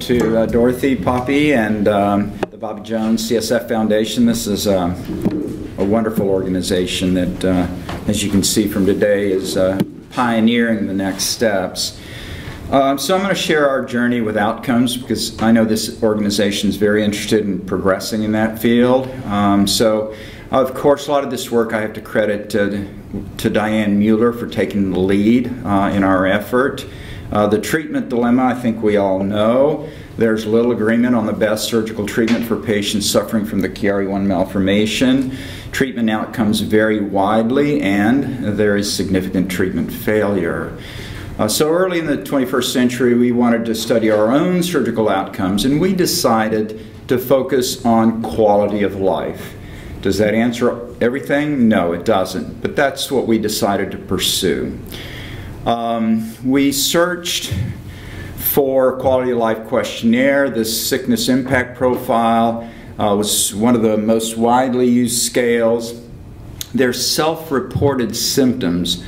to uh, Dorothy Poppe and um, the Bobby Jones CSF Foundation. This is uh, a wonderful organization that, uh, as you can see from today, is uh, pioneering the next steps. Um, so I'm going to share our journey with outcomes because I know this organization is very interested in progressing in that field. Um, so of course, a lot of this work I have to credit to, to Diane Mueller for taking the lead uh, in our effort. Uh, the treatment dilemma, I think we all know. There's little agreement on the best surgical treatment for patients suffering from the Chiari-1 malformation. Treatment outcomes vary widely, and there is significant treatment failure. Uh, so early in the 21st century, we wanted to study our own surgical outcomes, and we decided to focus on quality of life. Does that answer everything? No, it doesn't. But that's what we decided to pursue. Um, we searched for quality of life questionnaire. This sickness impact profile uh, was one of the most widely used scales. There's self-reported symptoms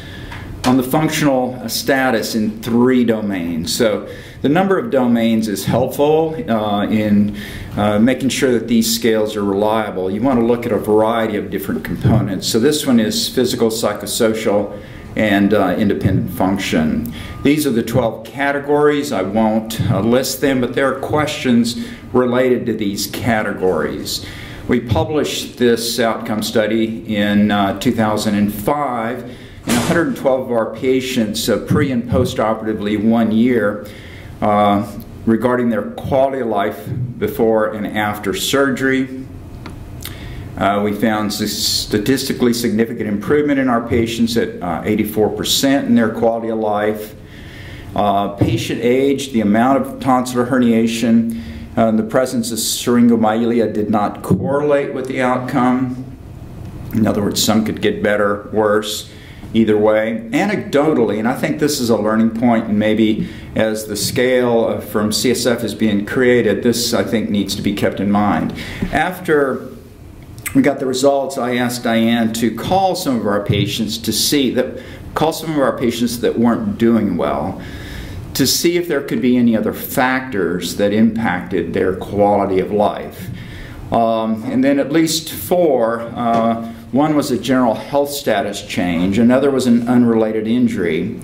on the functional status in three domains. So the number of domains is helpful uh, in uh, making sure that these scales are reliable. You want to look at a variety of different components. So this one is physical, psychosocial, and uh, independent function. These are the 12 categories. I won't uh, list them, but there are questions related to these categories. We published this outcome study in uh, 2005, and 112 of our patients uh, pre and post-operatively one year uh, regarding their quality of life before and after surgery. Uh, we found statistically significant improvement in our patients at 84% uh, in their quality of life. Uh, patient age, the amount of tonsillar herniation, uh, the presence of syringomyelia did not correlate with the outcome. In other words, some could get better, worse, either way. Anecdotally, and I think this is a learning point, and maybe as the scale from CSF is being created, this I think needs to be kept in mind. After we got the results, I asked Diane to call some of our patients to see that, call some of our patients that weren't doing well to see if there could be any other factors that impacted their quality of life. Um, and then at least four, uh, one was a general health status change, another was an unrelated injury.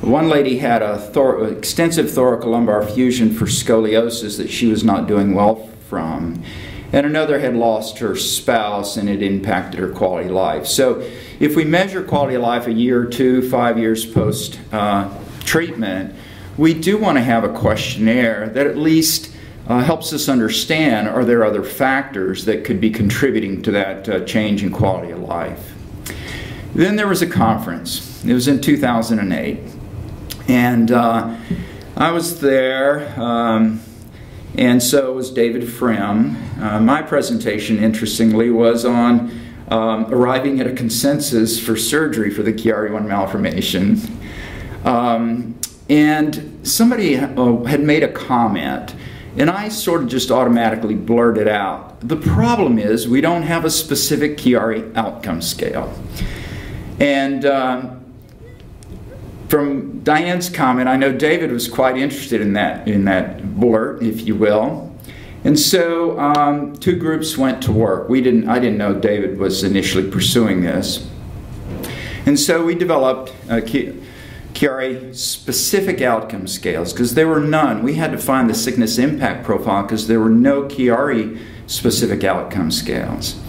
One lady had a thor extensive thoracolumbar fusion for scoliosis that she was not doing well from and another had lost her spouse and it impacted her quality of life. So if we measure quality of life a year or two, five years post uh, treatment, we do want to have a questionnaire that at least uh, helps us understand are there other factors that could be contributing to that uh, change in quality of life. Then there was a conference. It was in 2008. And uh, I was there. Um, and so was David Frim. Uh, my presentation, interestingly, was on um, arriving at a consensus for surgery for the Chiari-1 malformation. Um, and somebody uh, had made a comment, and I sort of just automatically blurted out. The problem is we don't have a specific Chiari outcome scale. And um, from Diane's comment, I know David was quite interested in that, in that blurt, if you will. And so um, two groups went to work. We didn't, I didn't know David was initially pursuing this. And so we developed uh, Chiari specific outcome scales because there were none. We had to find the sickness impact profile because there were no Chiari specific outcome scales.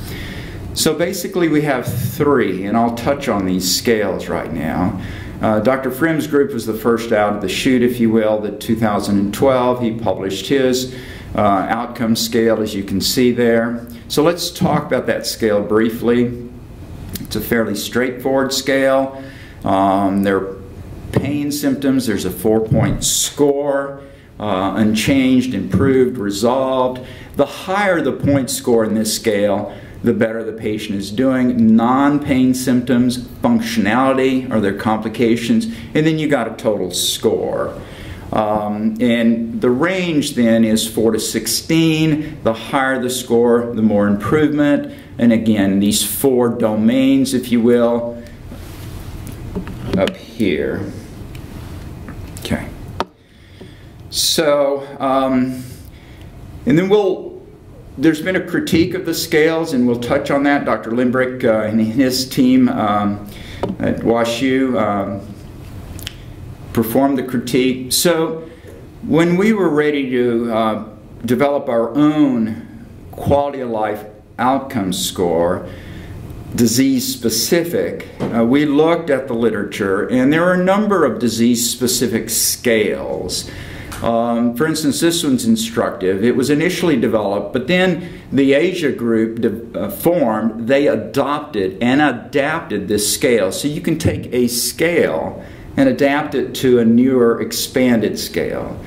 So basically we have three, and I'll touch on these scales right now. Uh, Dr. Frim's group was the first out of the chute, if you will, the 2012. He published his uh, outcome scale, as you can see there. So let's talk about that scale briefly. It's a fairly straightforward scale. Um, there are pain symptoms. There's a four-point score. Uh, unchanged, improved, resolved. The higher the point score in this scale, the better the patient is doing. Non-pain symptoms, functionality, are there complications? And then you got a total score. Um, and the range then is 4 to 16. The higher the score, the more improvement. And again, these four domains, if you will, up here. Okay. So, um, and then we'll, there's been a critique of the scales, and we'll touch on that. Dr. Limbrick uh, and his team um, at WashU um, performed the critique. So, when we were ready to uh, develop our own quality of life outcome score, disease specific, uh, we looked at the literature and there are a number of disease specific scales. Um, for instance, this one's instructive. It was initially developed, but then the Asia group uh, formed, they adopted and adapted this scale. So you can take a scale and adapt it to a newer expanded scale.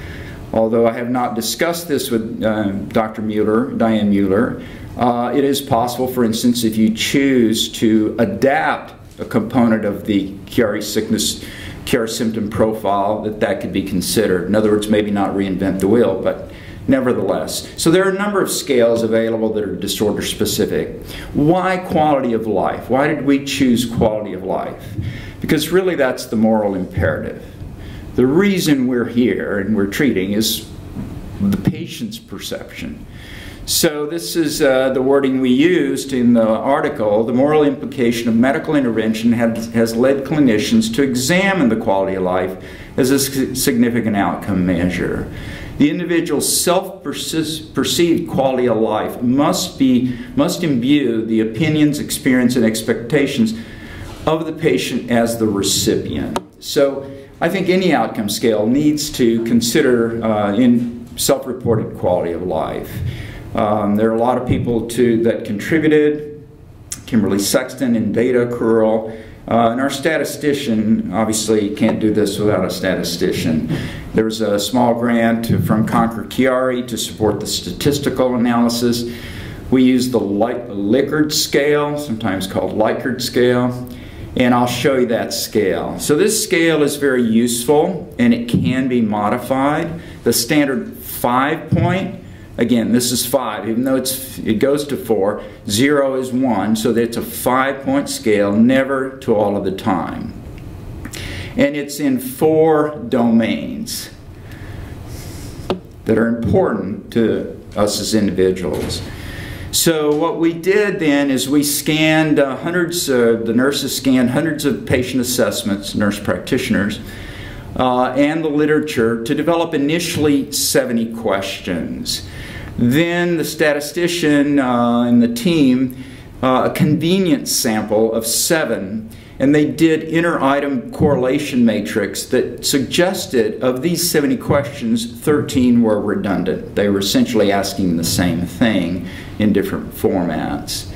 Although I have not discussed this with uh, Dr. Mueller, Diane Mueller, uh, it is possible, for instance, if you choose to adapt a component of the Chiari sickness, Chiari symptom profile, that that could be considered. In other words, maybe not reinvent the wheel, but nevertheless. So there are a number of scales available that are disorder specific. Why quality of life? Why did we choose quality of life? Because really that's the moral imperative. The reason we're here and we're treating is the patient's perception. So this is uh, the wording we used in the article. The moral implication of medical intervention has, has led clinicians to examine the quality of life as a significant outcome measure. The individual's self-perceived quality of life must be must imbue the opinions, experience, and expectations of the patient as the recipient. So I think any outcome scale needs to consider uh, in self-reported quality of life. Um, there are a lot of people too that contributed, Kimberly Sexton and Data Curl. Uh, and our statistician obviously can't do this without a statistician. There was a small grant from Conquer Chiari to support the statistical analysis. We used the Likert scale, sometimes called Likert scale, and I'll show you that scale. So this scale is very useful and it can be modified. The standard five point Again, this is 5, even though it's, it goes to 4. 0 is 1, so it's a 5-point scale, never to all of the time. And it's in four domains that are important to us as individuals. So what we did then is we scanned uh, hundreds, the nurses scanned hundreds of patient assessments, nurse practitioners, uh, and the literature to develop initially 70 questions. Then the statistician uh, and the team uh, a convenience sample of seven, and they did inter-item correlation matrix that suggested of these 70 questions, 13 were redundant. They were essentially asking the same thing in different formats.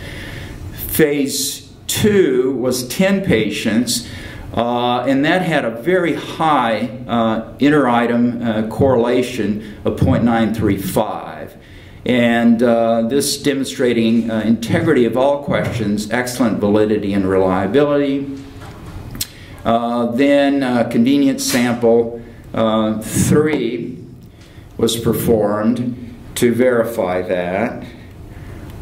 Phase two was 10 patients uh, and that had a very high uh, inter-item uh, correlation of 0.935. And uh, this demonstrating uh, integrity of all questions, excellent validity and reliability. Uh, then convenience sample three was performed to verify that.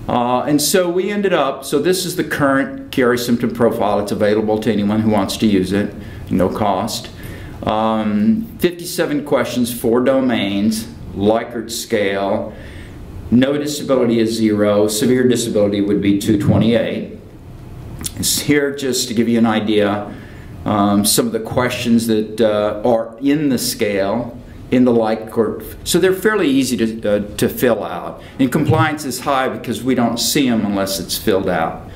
Uh, and so we ended up, so this is the current Chiari symptom profile. It's available to anyone who wants to use it, no cost. Um, 57 questions, four domains, Likert scale. No disability is zero. Severe disability would be 228. It's here just to give you an idea um, some of the questions that uh, are in the scale in the Likert. So they're fairly easy to, uh, to fill out. And compliance is high because we don't see them unless it's filled out.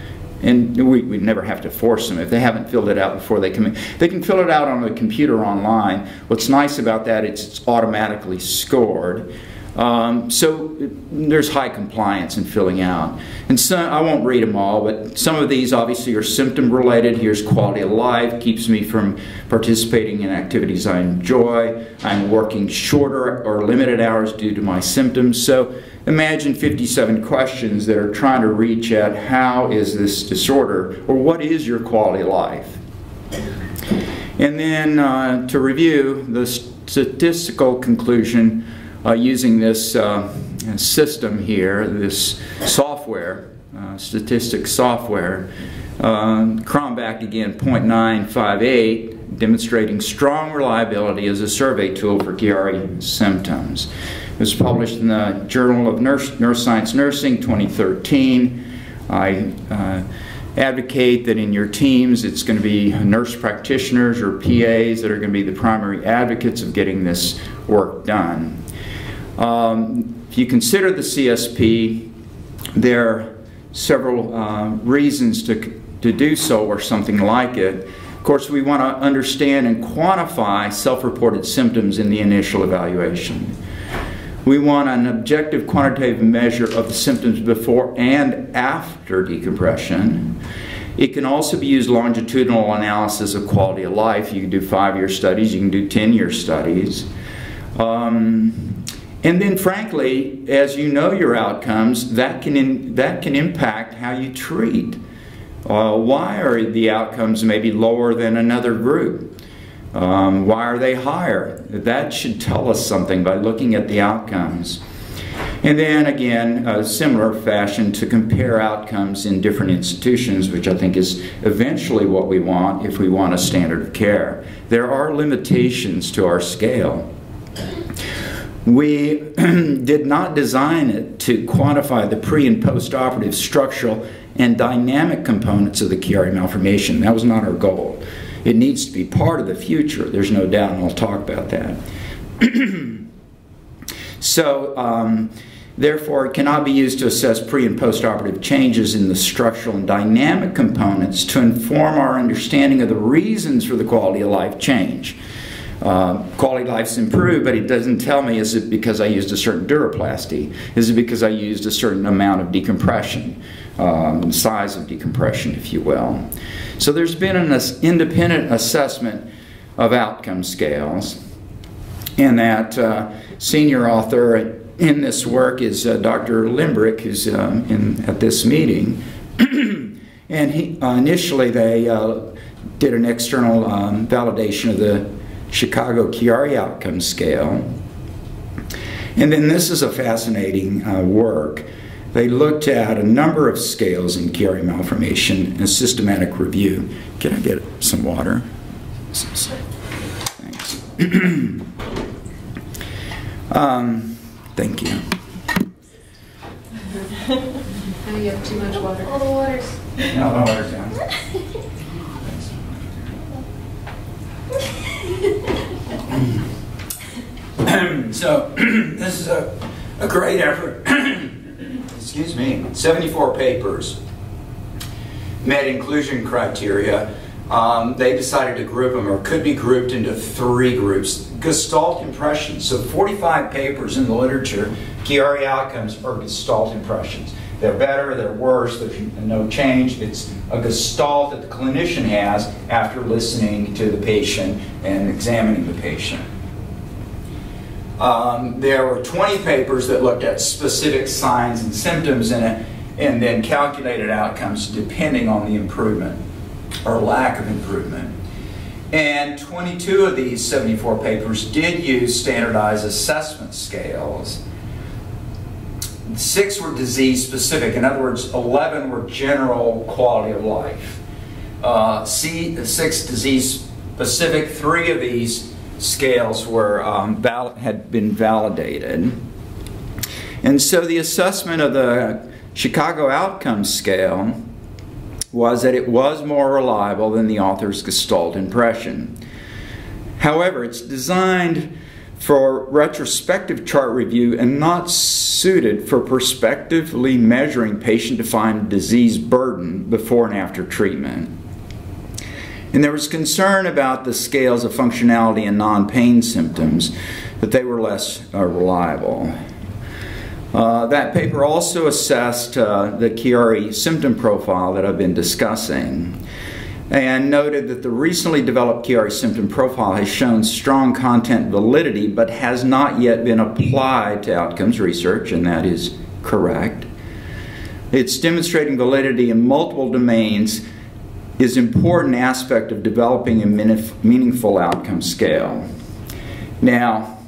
And we, we never have to force them if they haven't filled it out before they come in. They can fill it out on the computer online. What's nice about that is it's automatically scored. Um, so there's high compliance in filling out. And I won't read them all, but some of these obviously are symptom related. Here's quality of life, keeps me from participating in activities I enjoy. I'm working shorter or limited hours due to my symptoms. So imagine 57 questions that are trying to reach at how is this disorder or what is your quality of life. And then uh, to review the statistical conclusion uh, using this uh, system here, this software, uh, statistics software. Uh, Cronbach again 0.958 demonstrating strong reliability as a survey tool for Chiari symptoms. It was published in the Journal of Nurse, Neuroscience Nursing 2013. I uh, advocate that in your teams it's going to be nurse practitioners or PAs that are going to be the primary advocates of getting this work done. Um, if you consider the CSP, there are several uh, reasons to, to do so or something like it. Of course, we want to understand and quantify self-reported symptoms in the initial evaluation. We want an objective quantitative measure of the symptoms before and after decompression. It can also be used longitudinal analysis of quality of life. You can do five-year studies, you can do 10-year studies. Um, and then frankly, as you know your outcomes, that can, in, that can impact how you treat. Uh, why are the outcomes maybe lower than another group? Um, why are they higher? That should tell us something by looking at the outcomes. And then again, a similar fashion to compare outcomes in different institutions, which I think is eventually what we want if we want a standard of care. There are limitations to our scale. We did not design it to quantify the pre and post operative structural and dynamic components of the Chiari malformation. That was not our goal. It needs to be part of the future, there's no doubt, and I'll talk about that. so, um, therefore, it cannot be used to assess pre and post-operative changes in the structural and dynamic components to inform our understanding of the reasons for the quality of life change. Uh, quality life's improved, but it doesn't tell me is it because I used a certain duroplasty? Is it because I used a certain amount of decompression, um, size of decompression, if you will? So there's been an independent assessment of outcome scales, and that uh, senior author in this work is uh, Dr. Limbrick, who's um, in, at this meeting. and he, uh, initially they uh, did an external um, validation of the Chicago Chiari Outcome Scale. And then this is a fascinating uh, work. They looked at a number of scales in Chiari malformation in a systematic review. Can I get some water? Thanks. um, thank you. Now you have too much water. All the waters. No, the water's down. so, this is a, a great effort excuse me, 74 papers met inclusion criteria. Um, they decided to group them, or could be grouped into three groups. Gestalt impressions. So 45 papers in the literature, Chiari outcomes are Gestalt impressions. They're better, they're worse, there's no change. It's a gestalt that the clinician has after listening to the patient and examining the patient. Um, there were 20 papers that looked at specific signs and symptoms in it and then calculated outcomes depending on the improvement or lack of improvement. And 22 of these 74 papers did use standardized assessment scales. Six were disease specific. In other words, 11 were general quality of life. Uh, six disease specific, three of these scales were um, had been validated. And so the assessment of the Chicago Outcome Scale was that it was more reliable than the author's Gestalt impression. However, it's designed for retrospective chart review and not suited for prospectively measuring patient-defined disease burden before and after treatment. And there was concern about the scales of functionality and non-pain symptoms, that they were less uh, reliable. Uh, that paper also assessed uh, the Chiari symptom profile that I've been discussing and noted that the recently developed Chiari symptom profile has shown strong content validity but has not yet been applied to outcomes research, and that is correct. It's demonstrating validity in multiple domains is an important aspect of developing a meaningful outcome scale. Now,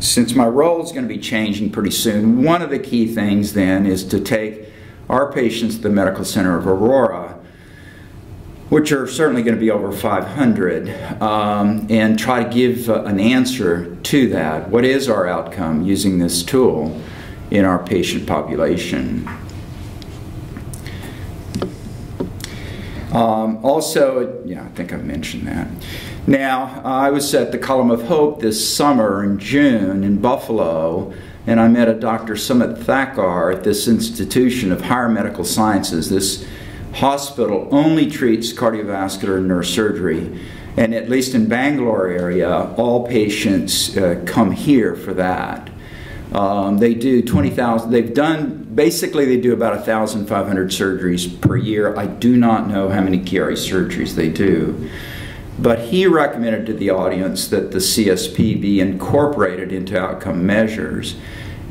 since my role is going to be changing pretty soon, one of the key things then is to take our patients to the Medical Center of Aurora which are certainly going to be over 500, um, and try to give uh, an answer to that. What is our outcome using this tool in our patient population? Um, also, yeah, I think I've mentioned that. Now, I was at the Column of Hope this summer in June in Buffalo, and I met a Dr. Sumit Thakar at this institution of higher medical sciences. This hospital only treats cardiovascular and neurosurgery, and at least in Bangalore area, all patients uh, come here for that. Um, they do 20,000, they've done, basically they do about 1,500 surgeries per year. I do not know how many Chiari surgeries they do. But he recommended to the audience that the CSP be incorporated into outcome measures.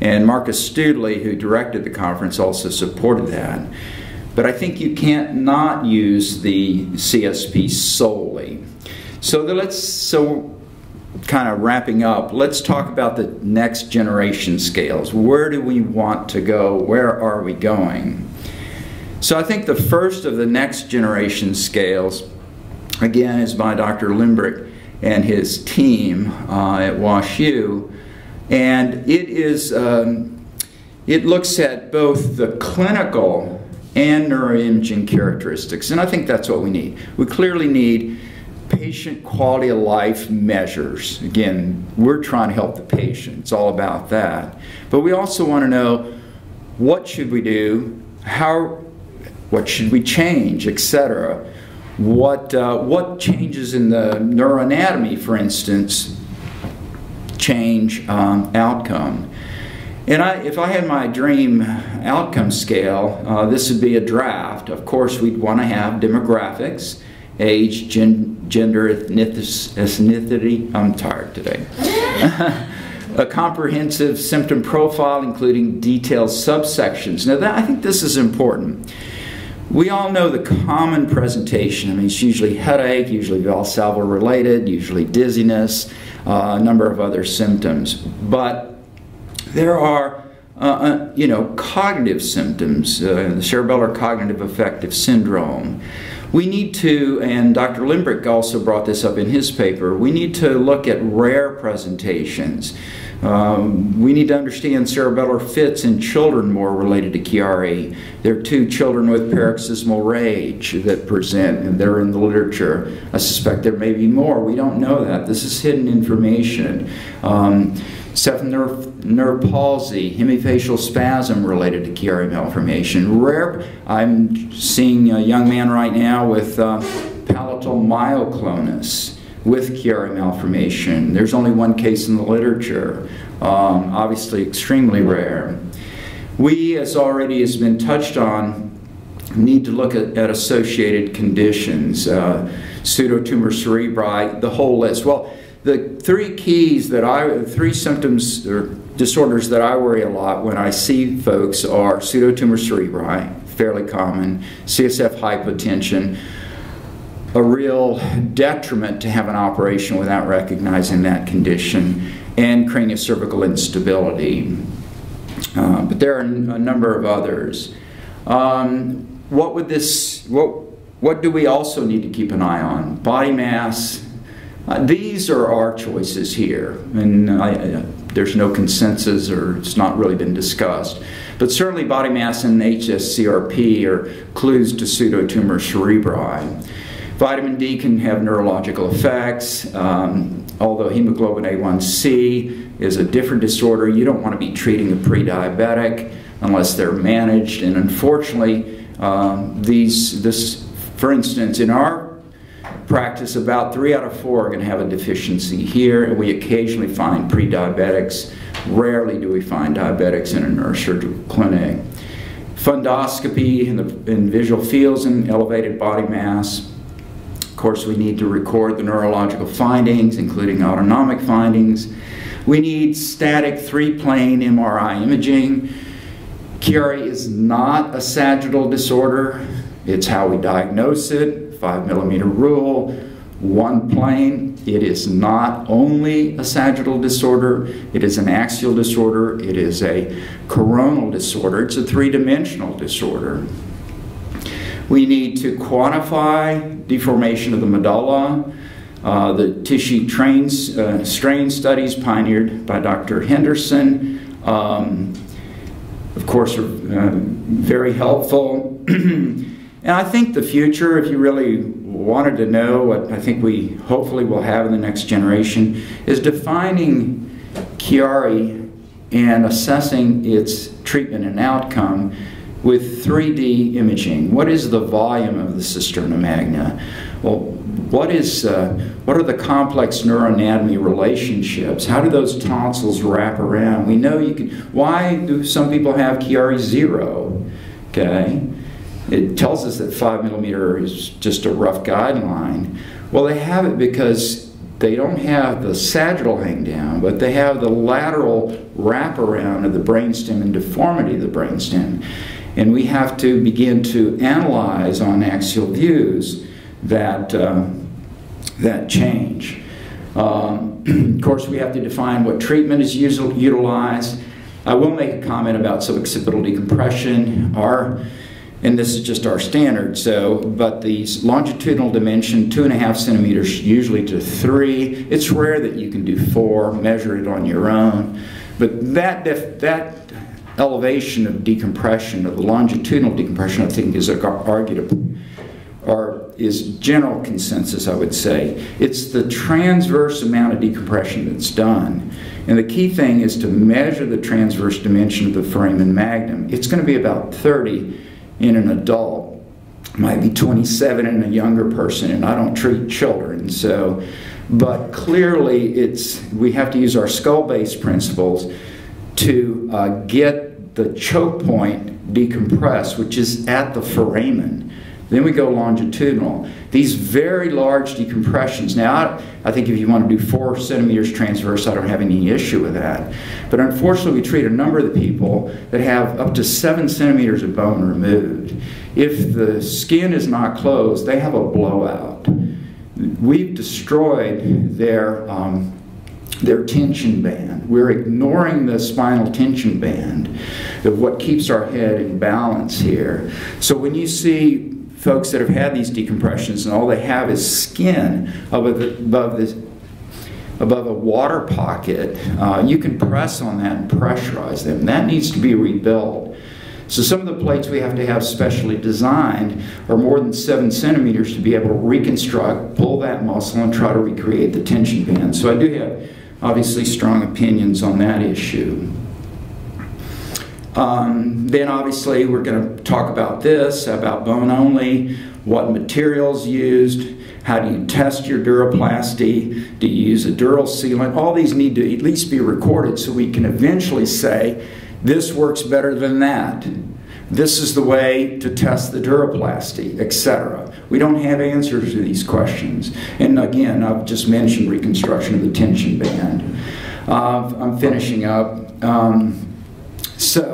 And Marcus Stoodley, who directed the conference, also supported that. But I think you can't not use the CSP solely. So let's so kind of wrapping up, let's talk about the next generation scales. Where do we want to go? Where are we going? So I think the first of the next generation scales, again, is by Dr. Limbrick and his team uh, at WashU. And it is, um, it looks at both the clinical and neuroimaging characteristics. And I think that's what we need. We clearly need patient quality of life measures. Again, we're trying to help the patient. It's all about that. But we also want to know what should we do, how, what should we change, etc. What, uh, what changes in the neuroanatomy, for instance, change um, outcome. And I, if I had my dream outcome scale, uh, this would be a draft. Of course, we'd want to have demographics, age, gen, gender, ethnicity. I'm tired today. a comprehensive symptom profile, including detailed subsections. Now, that, I think this is important. We all know the common presentation. I mean, it's usually headache, usually Valsalva related, usually dizziness, uh, a number of other symptoms. But there are, uh, uh, you know, cognitive symptoms, uh, the cerebellar cognitive affective syndrome. We need to, and Dr. Limbrick also brought this up in his paper, we need to look at rare presentations. Um, we need to understand cerebellar fits in children more related to Chiari. There are two children with paroxysmal rage that present, and they're in the literature. I suspect there may be more. We don't know that. This is hidden information. Um, Cephalon nerve, nerve palsy, hemifacial spasm related to Chiari malformation. Rare, I'm seeing a young man right now with uh, palatal myoclonus with Chiari malformation. There's only one case in the literature, um, obviously extremely rare. We, as already has been touched on, need to look at, at associated conditions, uh, pseudotumor cerebri, the whole list. Well, the three keys that I, three symptoms or disorders that I worry a lot when I see folks are pseudotumor cerebri, fairly common, CSF hypotension, a real detriment to have an operation without recognizing that condition, and craniocervical instability. Uh, but there are a number of others. Um, what would this, what, what do we also need to keep an eye on? Body mass, uh, these are our choices here, and I, there's no consensus or it's not really been discussed. But certainly body mass and HSCRP are clues to pseudotumor cerebri. Vitamin D can have neurological effects, um, although hemoglobin A1C is a different disorder. You don't want to be treating a pre-diabetic unless they're managed, and unfortunately, um, these, this, for instance, in our practice, about three out of four are going to have a deficiency here, and we occasionally find pre-diabetics. Rarely do we find diabetics in a neurosurgical clinic. Fundoscopy in, the, in visual fields and elevated body mass. Of course, we need to record the neurological findings, including autonomic findings. We need static three-plane MRI imaging. Chiari is not a sagittal disorder. It's how we diagnose it five millimeter rule, one plane. It is not only a sagittal disorder, it is an axial disorder, it is a coronal disorder, it's a three dimensional disorder. We need to quantify deformation of the medulla. Uh, the tissue trains, uh, strain studies pioneered by Dr. Henderson, um, of course, are uh, very helpful. and I think the future, if you really wanted to know what I think we hopefully will have in the next generation, is defining Chiari and assessing its treatment and outcome with 3D imaging. What is the volume of the cisterna magna? Well, what is uh, what are the complex neuroanatomy relationships? How do those tonsils wrap around? We know you can. Why do some people have Chiari zero? Okay, it tells us that five millimeter is just a rough guideline. Well, they have it because they don't have the sagittal hang down, but they have the lateral wraparound of the brainstem and deformity of the brainstem. And we have to begin to analyze on axial views that, uh, that change. Um, of course, we have to define what treatment is utilized. I will make a comment about suboccipital decompression. Our and this is just our standard. So, but the longitudinal dimension, two and a half centimeters, usually to three. It's rare that you can do four. Measure it on your own. But that that elevation of decompression, of the longitudinal decompression, I think is arguable, or is general consensus, I would say. It's the transverse amount of decompression that's done. And the key thing is to measure the transverse dimension of the foramen magnum. It's going to be about 30 in an adult, might be 27 in a younger person, and I don't treat children. So, but clearly, it's we have to use our skull-based principles to uh, get the choke point decompressed, which is at the foramen. Then we go longitudinal. These very large decompressions. Now, I, I, think if you want to do four centimeters transverse, I don't have any issue with that. But unfortunately, we treat a number of the people that have up to seven centimeters of bone removed. If the skin is not closed, they have a blowout. We've destroyed their um, their tension band. We're ignoring the spinal tension band of what keeps our head in balance here. So when you see folks that have had these decompressions and all they have is skin above the, above the above a water pocket, uh, you can press on that and pressurize them. That needs to be rebuilt. So some of the plates we have to have specially designed are more than seven centimeters to be able to reconstruct, pull that muscle, and try to recreate the tension band. So I do have obviously strong opinions on that issue. Um, then obviously we're going to talk about this, about bone only, what materials used, how do you test your duroplasty, do you use a dural sealant, all these need to at least be recorded so we can eventually say, this works better than that. This is the way to test the duroplasty, etc. We don't have answers to these questions. And again, I've just mentioned reconstruction of the tension band. Uh, I'm finishing up. Um, so,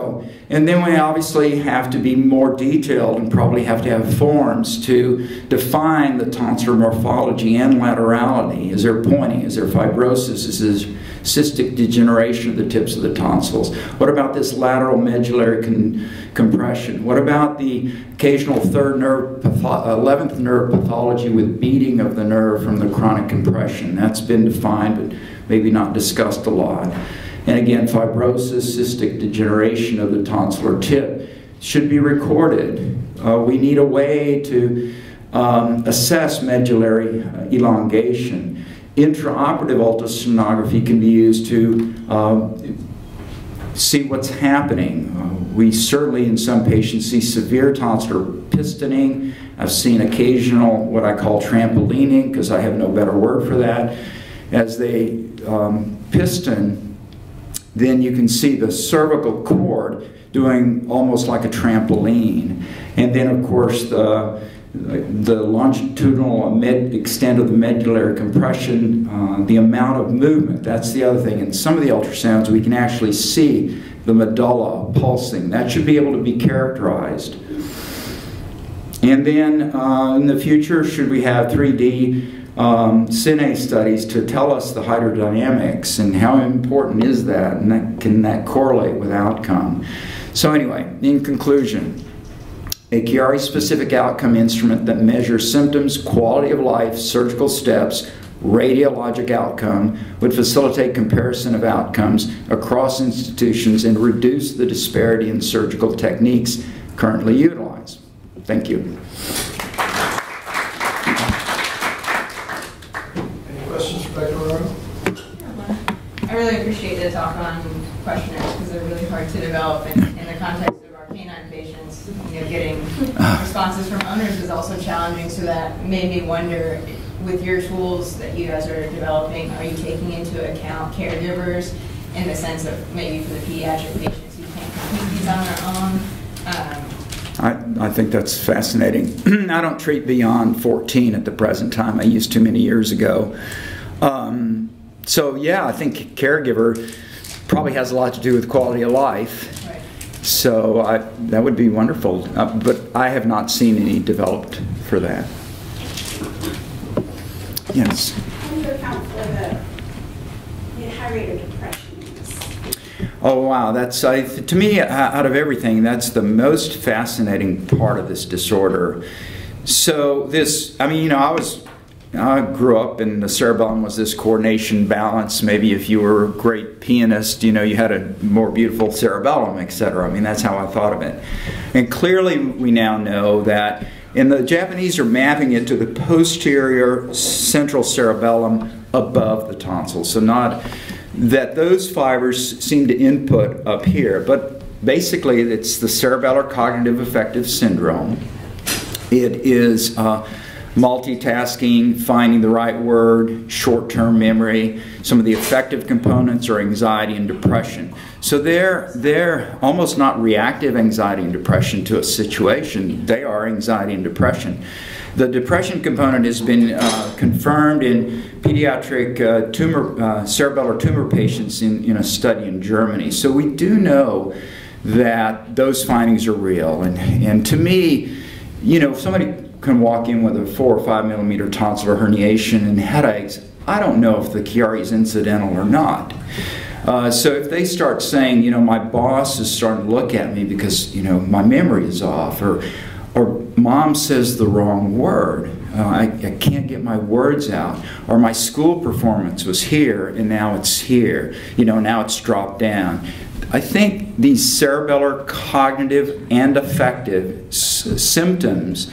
and then we obviously have to be more detailed and probably have to have forms to define the tonsillar morphology and laterality. Is there pointing? Is there fibrosis? Is there cystic degeneration of the tips of the tonsils? What about this lateral medullary con compression? What about the occasional third nerve, 11th nerve pathology with beating of the nerve from the chronic compression? That's been defined, but maybe not discussed a lot. And again, fibrosis, cystic degeneration of the tonsillar tip should be recorded. Uh, we need a way to um, assess medullary uh, elongation. Intraoperative ultrasonography can be used to uh, see what's happening. Uh, we certainly, in some patients, see severe tonsillar pistoning. I've seen occasional, what I call trampolining, because I have no better word for that, as they um, piston then you can see the cervical cord doing almost like a trampoline. And then, of course, the, the longitudinal med extent of the medullary compression, uh, the amount of movement, that's the other thing. In some of the ultrasounds, we can actually see the medulla pulsing. That should be able to be characterized. And then uh, in the future, should we have 3D um, cine studies to tell us the hydrodynamics and how important is that and that, can that correlate with outcome. So anyway, in conclusion, a Chiari-specific outcome instrument that measures symptoms, quality of life, surgical steps, radiologic outcome, would facilitate comparison of outcomes across institutions and reduce the disparity in surgical techniques currently utilized. Thank you. Any questions for Dr. Morano? I talk on questionnaires because they're really hard to develop and in the context of our canine patients. You know, getting responses from owners is also challenging, so that made me wonder, with your tools that you guys are developing, are you taking into account caregivers in the sense of maybe for the pediatric patients who can't complete these on their own? Um, I, I think that's fascinating. I don't treat beyond 14 at the present time. I used to many years ago. Um, so yeah, I think caregiver probably has a lot to do with quality of life. right. So I, that would be wonderful. Uh, but I have not seen any developed for that. Yes. How do you account for the, the high rate of depression in this? Oh wow, that's I, to me out of everything, that's the most fascinating part of this disorder. So this, I mean, you know, I was, I grew up and the cerebellum was this coordination balance. Maybe if you were a great pianist, you know, you had a more beautiful cerebellum, etc. I mean, that's how I thought of it. And clearly, we now know that. And the Japanese are mapping it to the posterior central cerebellum above the tonsil. So not that those fibers seem to input up here, but basically it's the cerebellar cognitive affective syndrome. It is uh, multitasking, finding the right word, short-term memory. Some of the affective components are anxiety and depression. So they're, they're almost not reactive anxiety and depression to a situation. They are anxiety and depression. The depression component has been uh, confirmed in pediatric uh, tumor, uh, cerebellar tumor patients in, in a study in Germany. So we do know that those findings are real. And, and to me, you know, if somebody can walk in with a four or five millimeter tonsillar herniation and headaches, I don't know if the Chiari is incidental or not. Uh, so if they start saying, you know, my boss is starting to look at me because, you know, my memory is off, or, or mom says the wrong word, uh, I, I can't get my words out, or my school performance was here and now it's here, you know, now it's dropped down. I think these cerebellar cognitive and affective symptoms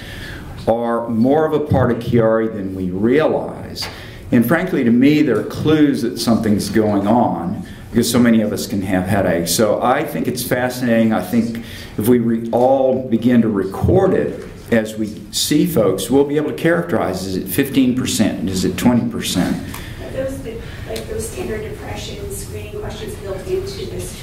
are more of a part of Chiari than we realize. And frankly, to me, they're clues that something's going on because so many of us can have headaches. So I think it's fascinating. I think if we all begin to record it as we see folks, we'll be able to characterize is it 15%? Is it 20%? Are those, like those standard depression screening questions built into this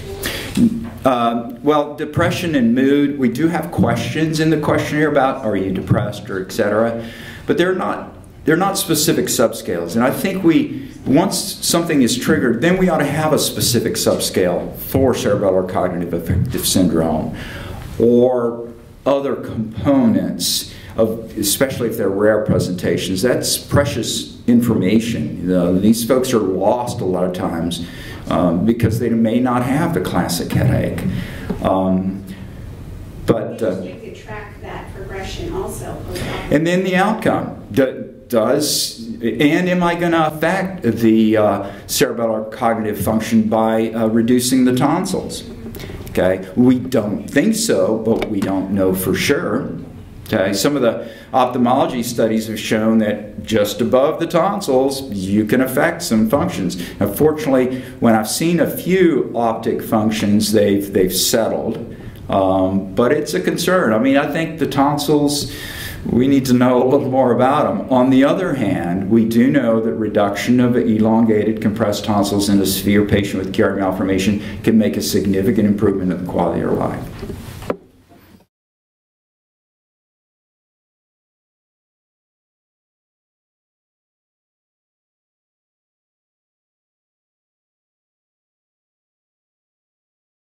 tool? Uh, well, depression and mood, we do have questions in the questionnaire about are you depressed or et cetera, but they're not they're not specific subscales. And I think we once something is triggered, then we ought to have a specific subscale for cerebellar cognitive affective syndrome or other components of especially if they're rare presentations. That's precious information. You know, these folks are lost a lot of times um, because they may not have the classic headache. Um, but uh, You could track that progression also. and then the outcome Do- does and am I going to affect the uh, cerebellar cognitive function by uh, reducing the tonsils? Okay, we don't think so, but we don't know for sure. Okay, some of the ophthalmology studies have shown that just above the tonsils, you can affect some functions. Now, fortunately, when I've seen a few optic functions, they've they've settled, um, but it's a concern. I mean, I think the tonsils. We need to know a little more about them. On the other hand, we do know that reduction of elongated compressed tonsils in a severe patient with Chiari malformation can make a significant improvement in the quality of their life.